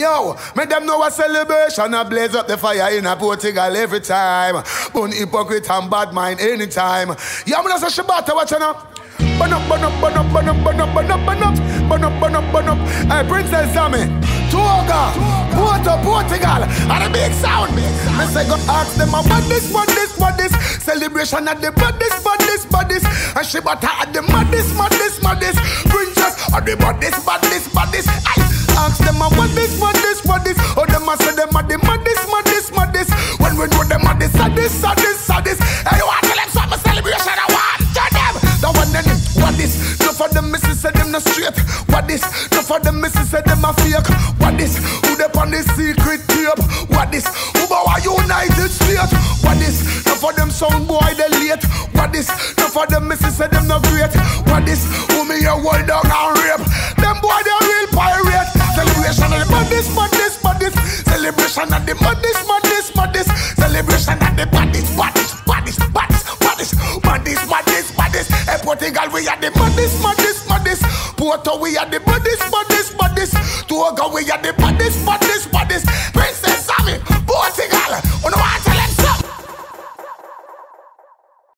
Yo, make them know a celebration. I blaze up the fire in a Portugal every time. Bun hypocrite and bad mind anytime. Yeah, I'm gonna say Shabbat, watch now. Burn up, burn up, burn up, burn up, burn up, burn up, burn up, burn up, burn up, burn up. Hey, Princess Sammy, Toga, Porto, Portugal, and a big sound. Me say go ask them what this, what this, what this. Celebration at the baddest, baddest, baddest. And Xibata at the maddest, maddest, maddest. Princess at the baddest, baddest. Them no straight. What this? No for them missus say them a fake. What this? Who they on the secret tape? What this? Who bow United States? What this? No for them sound boy they late. What this? No for them missus say them no great. What this? Who me a hold down and rape? Them boy they real pirate. Celebration of the baddest, baddest, baddest. Celebration of the baddest, baddest, baddest. Celebration of the baddest, baddest, Portugal, we are the baddest, baddest, baddest. Porto, we are the baddest, baddest, baddest. Togo, we are the baddest, baddest, baddest.